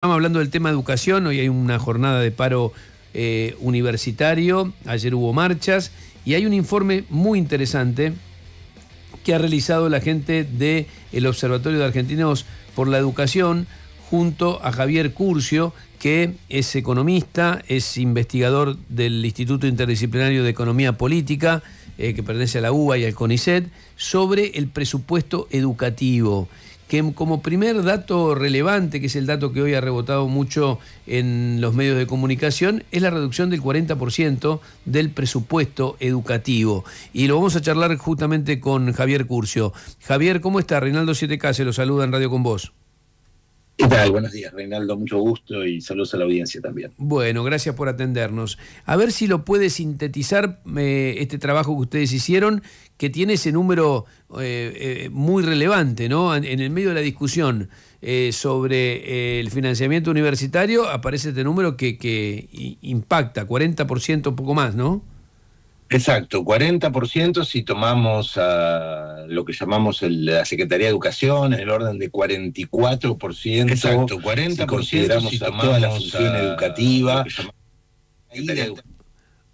Estamos hablando del tema educación, hoy hay una jornada de paro eh, universitario, ayer hubo marchas y hay un informe muy interesante que ha realizado la gente del Observatorio de Argentinos por la Educación junto a Javier Curcio, que es economista, es investigador del Instituto Interdisciplinario de Economía Política, eh, que pertenece a la UBA y al CONICET, sobre el presupuesto educativo que como primer dato relevante, que es el dato que hoy ha rebotado mucho en los medios de comunicación, es la reducción del 40% del presupuesto educativo. Y lo vamos a charlar justamente con Javier Curcio. Javier, ¿cómo está? Reinaldo 7K se lo saluda en Radio con vos. Buenos días, Reinaldo. Mucho gusto y saludos a la audiencia también. Bueno, gracias por atendernos. A ver si lo puede sintetizar eh, este trabajo que ustedes hicieron, que tiene ese número eh, eh, muy relevante, ¿no? En, el medio de la discusión sobre el financiamiento universitario aparece este número que, que impacta, 40%, un poco más, ¿no? Exacto, 40% si tomamos a lo que llamamos la Secretaría de Educación, en el orden de 44%. Exacto, 40% si, tomamos la función educativa.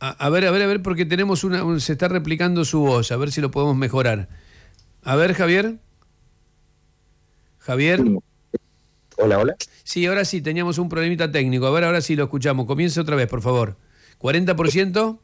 A, ver, a ver, a ver, porque tenemos una, se está replicando su voz, a ver si lo podemos mejorar. A ver, Javier. Javier. Hola, hola. Sí, ahora sí, teníamos un problemita técnico. A ver, ahora sí lo escuchamos. Comience otra vez, por favor. ¿40%?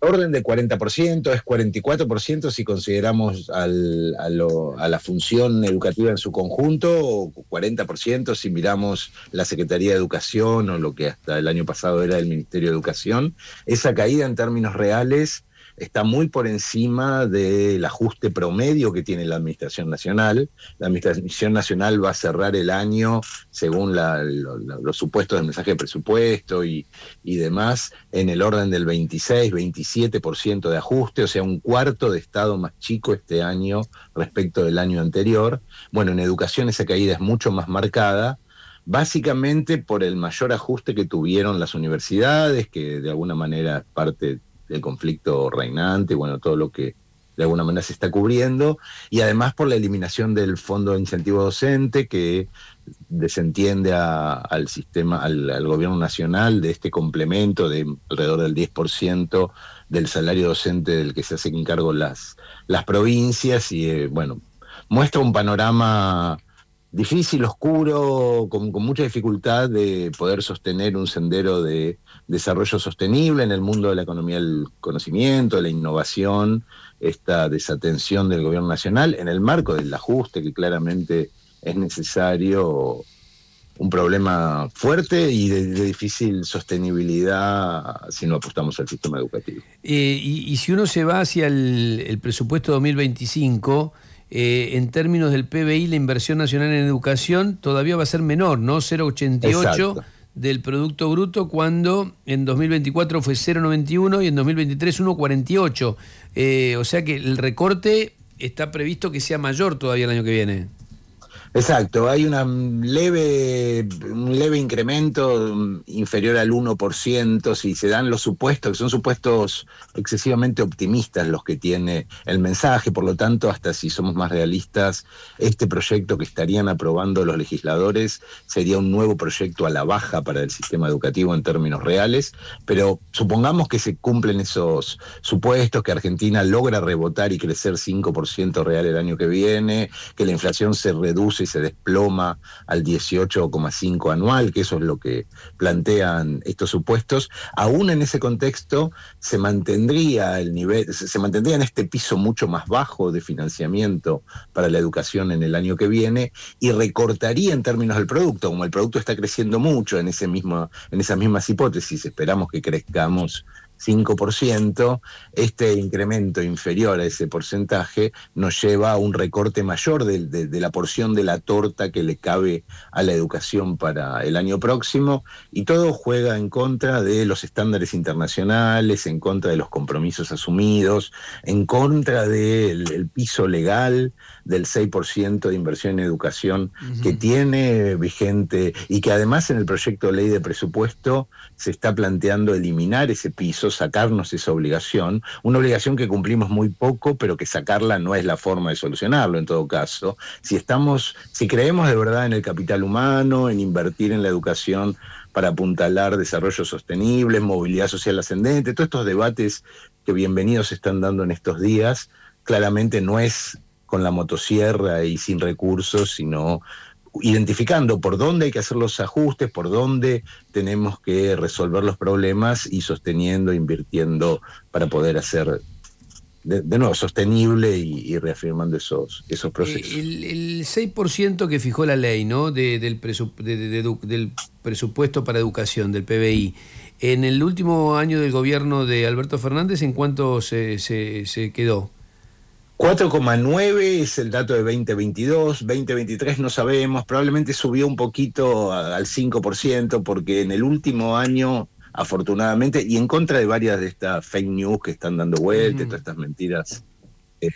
Orden de 40%, es 44% si consideramos a, la función educativa en su conjunto, o 40% si miramos la Secretaría de Educación o lo que hasta el año pasado era el Ministerio de Educación. Esa caída en términos reales está muy por encima del ajuste promedio que tiene la Administración Nacional. La Administración Nacional va a cerrar el año, según los supuestos del mensaje de presupuesto y, y demás, en el orden del 26, 27% de ajuste, o sea, un cuarto de Estado más chico este año respecto del año anterior. Bueno, en educación esa caída es mucho más marcada básicamente por el mayor ajuste que tuvieron las universidades, que de alguna manera parte del conflicto reinante, bueno, todo lo que de alguna manera se está cubriendo, y además por la eliminación del Fondo de Incentivo Docente, que desentiende al sistema, al, gobierno nacional de este complemento de alrededor del 10% del salario docente del que se hacen cargo las, las provincias, y eh, bueno, muestra un panorama difícil, oscuro, con, mucha dificultad de poder sostener un sendero de desarrollo sostenible en el mundo de la economía del conocimiento, de la innovación, esta desatención del gobierno nacional, en el marco del ajuste que claramente es necesario, un problema fuerte y de, difícil sostenibilidad si no apostamos al sistema educativo. Eh, y, si uno se va hacia el, el presupuesto 2025, eh, en términos del PBI, la inversión nacional en educación todavía va a ser menor, ¿no? 0,88 del Producto Bruto, cuando en 2024 fue 0,91 y en 2023 1,48. Eh, o sea que el recorte está previsto que sea mayor todavía el año que viene. Exacto, hay una leve, un leve incremento inferior al 1% si se dan los supuestos, que son supuestos excesivamente optimistas los que tiene el mensaje, por lo tanto, hasta si somos más realistas, este proyecto que estarían aprobando los legisladores sería un nuevo proyecto a la baja para el sistema educativo en términos reales, pero supongamos que se cumplen esos supuestos, que Argentina logra rebotar y crecer 5% real el año que viene, que la inflación se reduce y se desploma al 18,5 anual, que eso es lo que plantean estos supuestos, aún en ese contexto se mantendría el nivel, se mantendría en este piso mucho más bajo de financiamiento para la educación en el año que viene y recortaría en términos del producto, como el producto está creciendo mucho en ese mismo, en esas mismas hipótesis, esperamos que crezcamos 5%, este incremento inferior a ese porcentaje nos lleva a un recorte mayor de, la porción de la torta que le cabe a la educación para el año próximo y todo juega en contra de los estándares internacionales, en contra de los compromisos asumidos, en contra del piso legal del 6% de inversión en educación que tiene vigente y que además en el proyecto de ley de presupuesto se está planteando eliminar ese piso sacarnos esa obligación, una obligación que cumplimos muy poco, pero que sacarla no es la forma de solucionarlo en todo caso. Si estamos, si creemos de verdad en el capital humano, en invertir en la educación para apuntalar desarrollo sostenible, movilidad social ascendente, todos estos debates que bienvenidos se están dando en estos días, claramente no es con la motosierra y sin recursos, sino identificando por dónde hay que hacer los ajustes, por dónde tenemos que resolver los problemas y sosteniendo, invirtiendo para poder hacer de, nuevo sostenible y, reafirmando esos, esos procesos. El, el 6% que fijó la ley ¿no? del, del presupuesto para educación, del PBI, en el último año del gobierno de Alberto Fernández, ¿en cuánto se, se, se quedó? 4,9 es el dato de 2022, 2023 no sabemos, probablemente subió un poquito al 5% porque en el último año, afortunadamente, y en contra de varias de estas fake news que están dando vueltas, todas estas mentiras eh,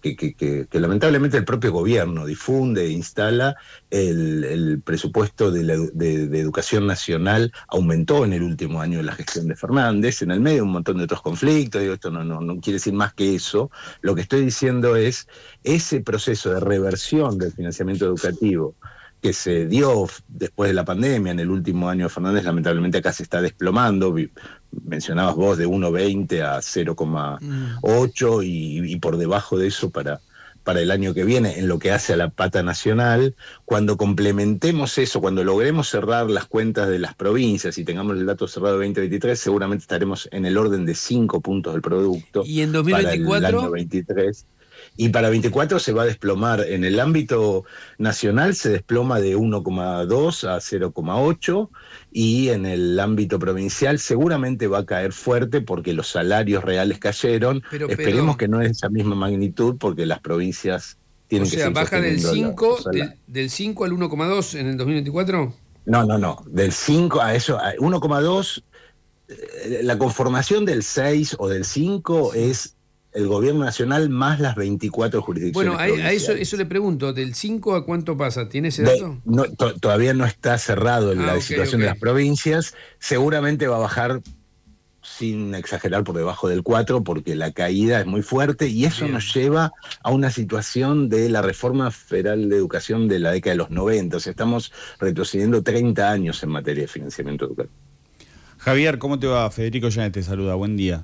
que, lamentablemente el propio gobierno difunde e instala, el, presupuesto de, educación nacional aumentó en el último año de la gestión de Fernández, en el medio de un montón de otros conflictos, digo, esto no, no, no quiere decir más que eso, lo que estoy diciendo es ese proceso de reversión del financiamiento educativo que se dio después de la pandemia, en el último año de Fernández, lamentablemente acá se está desplomando. Mencionabas vos de 1,20 a 0,8 y, y, por debajo de eso para, para el año que viene, en lo que hace a la pata nacional. Cuando complementemos eso, cuando logremos cerrar las cuentas de las provincias y tengamos el dato cerrado de 2023, seguramente estaremos en el orden de 5 puntos del producto. ¿Y en 2024? Para el año 23 y para 24 se va a desplomar. En el ámbito nacional se desploma de 1,2 a 0,8 y en el ámbito provincial seguramente va a caer fuerte porque los salarios reales cayeron. Esperemos que no es esa misma magnitud porque las provincias tienen o sea, baja del 5, del 5 al 1,2 en el 2024. No, no, no, del 5 a eso, 1,2 eh, la conformación del 6 o del 5 es el gobierno nacional más las 24 jurisdicciones. Bueno, a, eso, eso le pregunto, ¿del 5 a cuánto pasa? ¿Tiene ese dato? no, todavía no está cerrado la ah, situación de las provincias, seguramente va a bajar sin exagerar por debajo del 4 porque la caída es muy fuerte y eso nos lleva a una situación de la reforma federal de educación de la década de los 90, o sea, estamos retrocediendo 30 años en materia de financiamiento educativo. Javier, ¿cómo te va? Federico ya te saluda, buen día.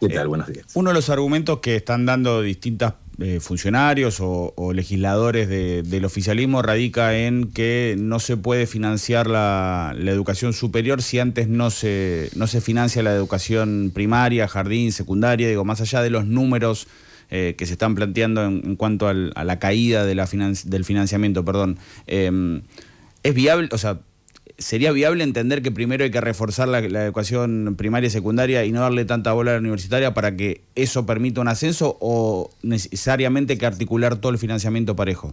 ¿Qué tal? Eh, Buenos días. Uno de los argumentos que están dando distintos eh, funcionarios o, legisladores del oficialismo radica en que no se puede financiar la, educación superior si antes no se, no se financia la educación primaria, jardín, secundaria, digo, más allá de los números eh, que se están planteando en, cuanto a la caída de la del financiamiento, perdón. ¿Es viable, o sea, ¿Sería viable entender que primero hay que reforzar la, educación primaria y secundaria y no darle tanta bola a la universitaria para que eso permita un ascenso o necesariamente que articular todo el financiamiento parejo?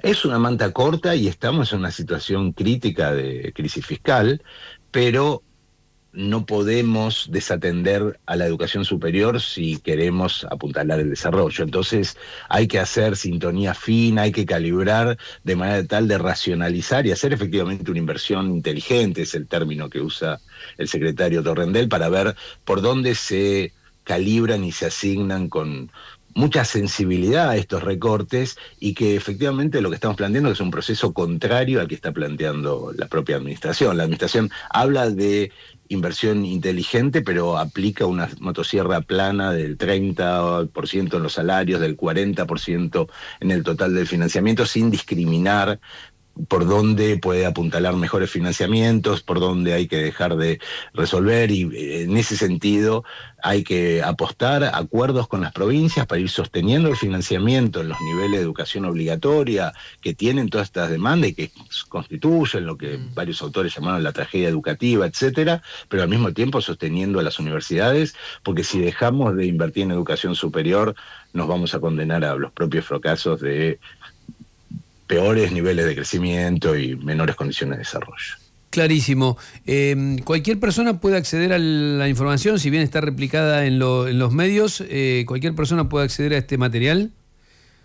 Es una manta corta y estamos en una situación crítica de crisis fiscal, pero no podemos desatender a la educación superior si queremos apuntalar el desarrollo. Entonces hay que hacer sintonía fina, hay que calibrar de manera tal de racionalizar y hacer efectivamente una inversión inteligente, es el término que usa el secretario Torrendel, para ver por dónde se calibran y se asignan con mucha sensibilidad a estos recortes y que efectivamente lo que estamos planteando es un proceso contrario al que está planteando la propia administración. La administración habla de inversión inteligente, pero aplica una motosierra plana del 30% en los salarios, del 40% en el total del financiamiento, sin discriminar por dónde puede apuntalar mejores financiamientos, por dónde hay que dejar de resolver y eh, en ese sentido hay que apostar acuerdos con las provincias para ir sosteniendo el financiamiento en los niveles de educación obligatoria que tienen todas estas demandas y que constituyen lo que mm. varios autores llamaron la tragedia educativa, etcétera, pero al mismo tiempo sosteniendo a las universidades, porque si dejamos de invertir en educación superior nos vamos a condenar a los propios fracasos de peores niveles de crecimiento y menores condiciones de desarrollo. Clarísimo. Em, cualquier persona puede acceder a la información, si bien está replicada en, los medios, eh, cualquier persona puede acceder a este material.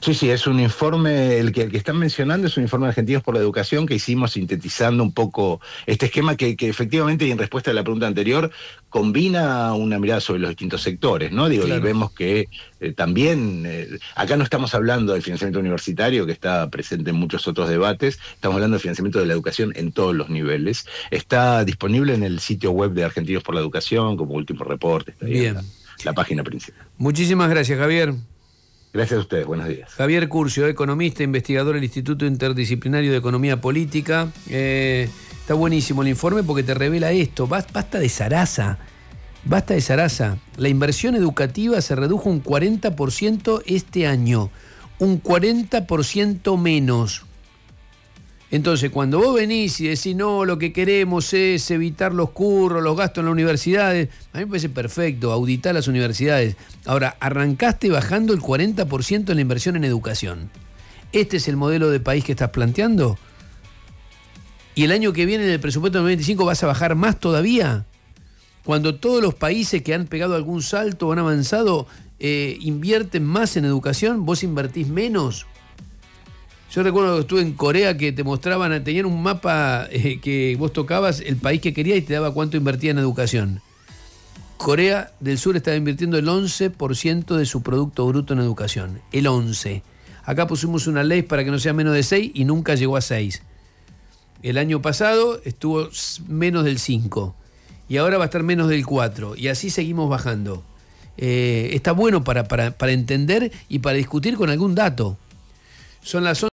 Sí, sí, es un informe, el que, el que están mencionando es un informe de Argentinos por la Educación que hicimos sintetizando un poco este esquema que, efectivamente, y en respuesta a la pregunta anterior, combina una mirada sobre los distintos sectores, ¿no? Digo, y vemos que eh, también, eh, acá no estamos hablando del financiamiento universitario, que está presente en muchos otros debates, estamos hablando del financiamiento de la educación en todos los niveles. Está disponible en el sitio web de Argentinos por la Educación como último reporte, está Bien. la página principal. Muchísimas gracias, Javier. Gracias a ustedes, buenos días. Javier Curcio, economista, investigador del Instituto Interdisciplinario de Economía Política. Eh, está buenísimo el informe porque te revela esto. Basta de zaraza. Basta de zaraza. La inversión educativa se redujo un 40% este año. Un 40% menos. Entonces, cuando vos venís y decís, no, lo que queremos es evitar los curros, los gastos en las universidades, a mí me parece perfecto, auditar las universidades. Ahora, arrancaste bajando el 40% en la inversión en educación. ¿Este es el modelo de país que estás planteando? ¿Y el año que viene en el presupuesto 2025 vas a bajar más todavía? Cuando todos los países que han pegado algún salto o han avanzado eh, invierten más en educación, vos invertís menos. Yo recuerdo que estuve en Corea que te mostraban, tenían un mapa eh, que vos tocabas el país que querías y te daba cuánto invertía en educación. Corea del Sur estaba invirtiendo el 11% de su Producto Bruto en educación. El 11%. Acá pusimos una ley para que no sea menos de 6 y nunca llegó a 6. El año pasado estuvo menos del 5 y ahora va a estar menos del 4 y así seguimos bajando. Eh, está bueno para, para, para entender y para discutir con algún dato. Son las